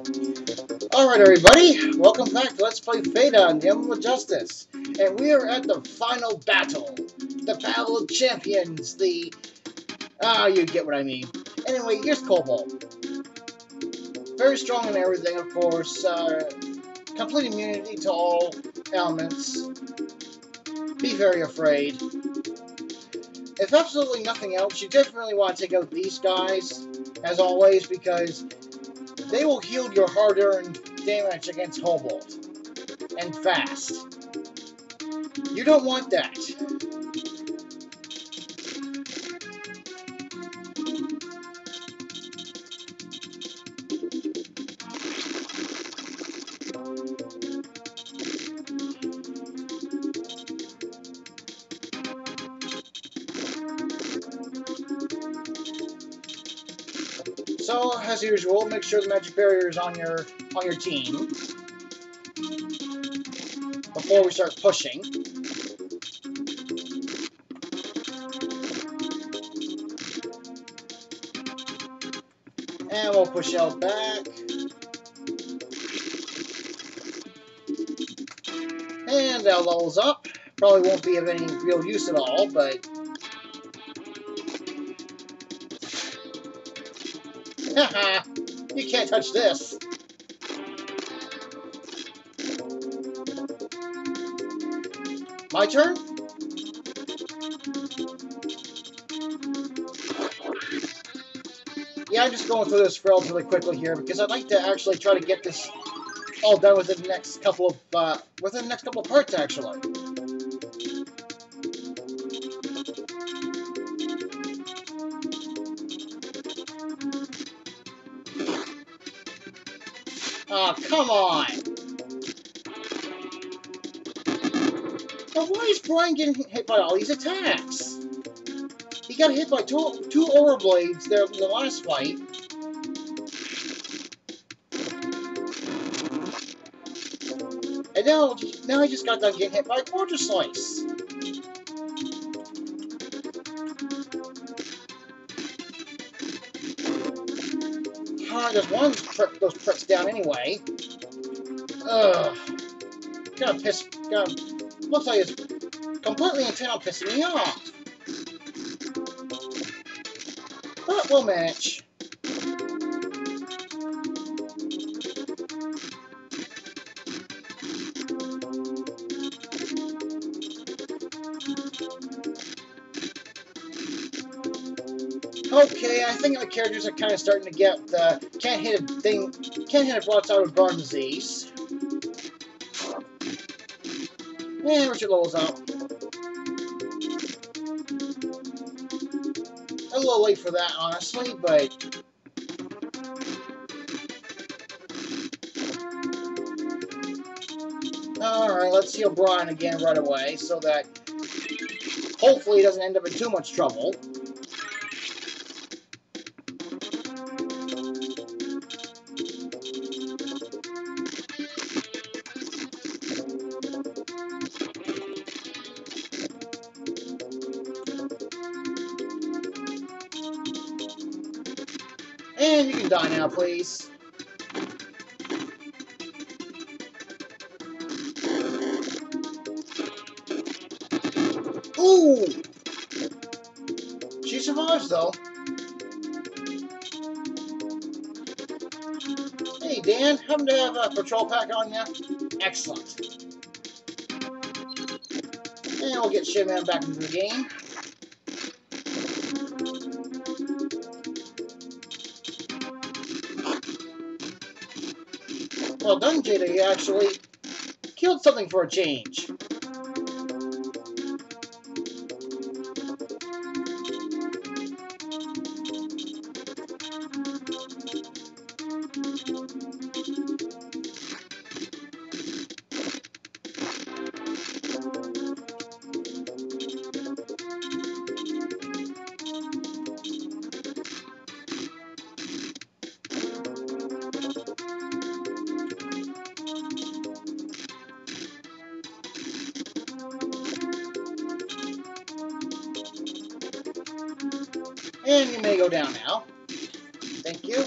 Alright everybody, welcome back to Let's Play Feda on the Emblem of Justice. And we are at the final battle. The Battle of Champions, the... Ah, you get what I mean. Anyway, here's Cobalt. Very strong in everything, of course. Uh, complete immunity to all elements. Be very afraid. If absolutely nothing else, you definitely want to take out these guys, as always, because they will heal your hard-earned damage against Cobalt. And fast. You don't want that. So, as usual, make sure the magic barrier is on your on your team before we start pushing. And we'll push out back. And that levels up. Probably won't be of any real use at all, but you can't touch this. My turn? Yeah, I'm just going through this relatively quickly here because I'd like to actually try to get this all done within the next couple of uh, within the next couple of parts actually. Oh, come on! But why is Brian getting hit by all these attacks? He got hit by two, two Overblades there in the last fight. And now, now he just got done getting hit by a Quarter Slice. There's one trip those pricks down anyway. Ugh. Gonna piss. Gonna, looks like it's completely intent on pissing me off. But we'll manage. Okay, I think the characters are kind of starting to get the can't hit a thing, can't hit a broadside with burn disease. Yeah, Richard levels up. A little late for that, honestly, but Alright, let's heal Brian again right away so that hopefully he doesn't end up in too much trouble. And you can die now, please. Ooh! She survives, though. Hey, Dan, happen to have a patrol pack on you? Excellent. And we'll get Shayman back into the game. Well done, Jada. You actually killed something for a change. And you may go down now. Thank you.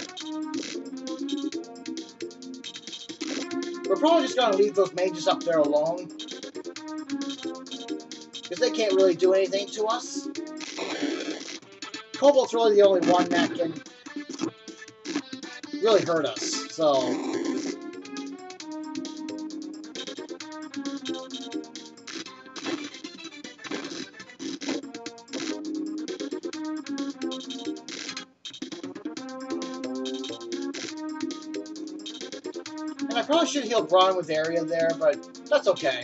We're probably just gonna leave those mages up there alone. Because they can't really do anything to us. Cobalt's really the only one that can really hurt us, so... should heal Braun with area there, but that's okay.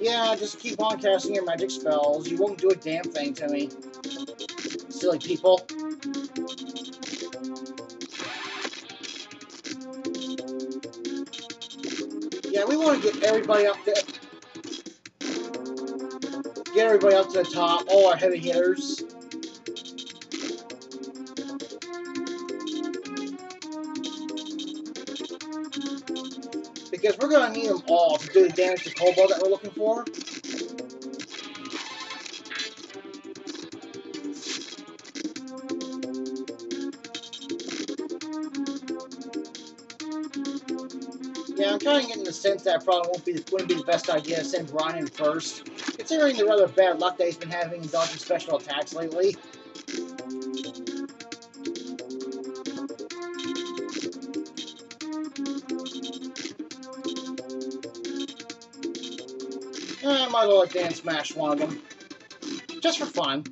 Yeah, just keep on casting your magic spells. You won't do a damn thing to me. Silly people. Yeah, we want to get everybody up there. Get everybody up to the top, all our heavy hitters. Because we're going to need them all to do the damage to Cobalt that we're looking for. Yeah, I'm kind of getting the sense that probably won't be wouldn't be the best idea to send Brian in first, considering the rather bad luck that he's been having in dodging special attacks lately. I might as well let Dan smash one of them. Just for fun.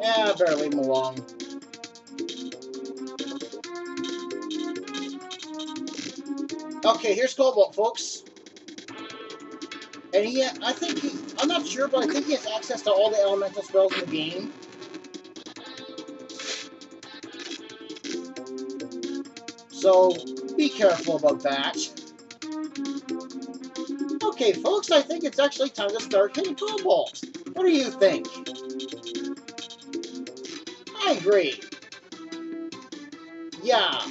Yeah, I better leave him alone. Okay, here's Cobalt, folks. And he, I think he, I'm not sure, but I think he has access to all the elemental spells in the game. So be careful about that. Okay, folks, I think it's actually time to start hitting Cobalt. What do you think? I agree. Yeah.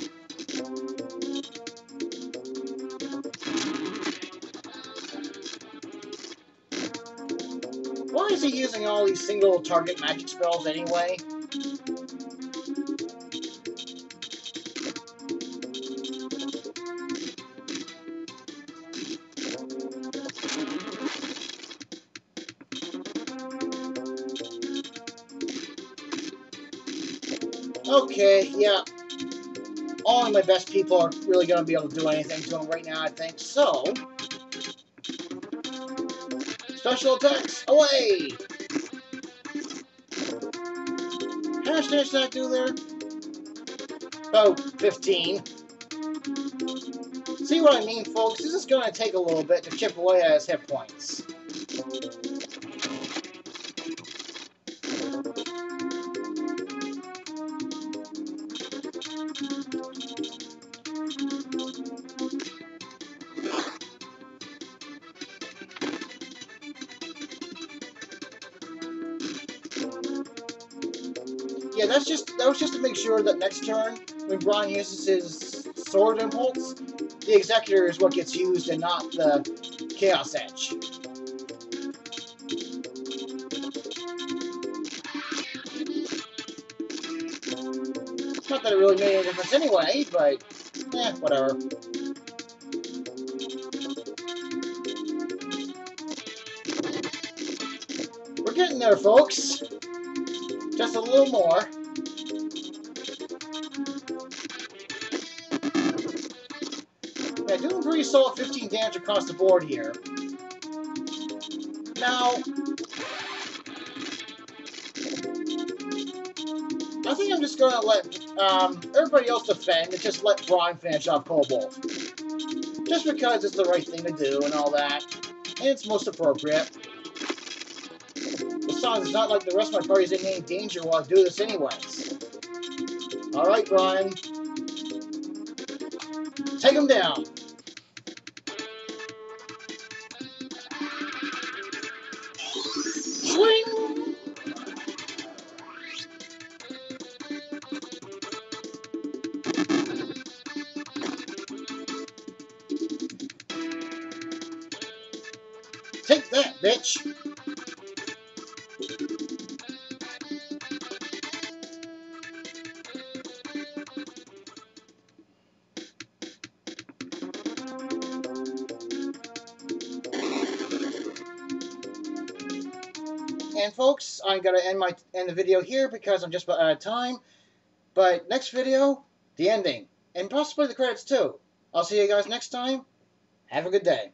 Why is he using all these single target magic spells anyway? Okay, yeah. All of my best people are really going to be able to do anything to him right now, I think. So, special attacks, away! How much damage did I do there? Oh, 15. See what I mean, folks? This is going to take a little bit to chip away at his hit points. Yeah, that's just that was just to make sure that next turn, when Brian uses his sword impulse, the executor is what gets used and not the chaos edge. Not that it really made any difference anyway, but eh, whatever. We're getting there, folks. Just a little more. Yeah, doing pretty solid 15 damage across the board here. Now, I think I'm just to let um, everybody else defend and just let Brian finish off Cobalt. Just because it's the right thing to do and all that. And it's most appropriate. It's not like the rest of my party's in any danger while I do this anyways. Alright, Brian. Take him down. Swing! Take that, bitch! And folks, I'm gonna end my end the video here because I'm just about out of time. But next video, the ending, and possibly the credits too. I'll see you guys next time. Have a good day.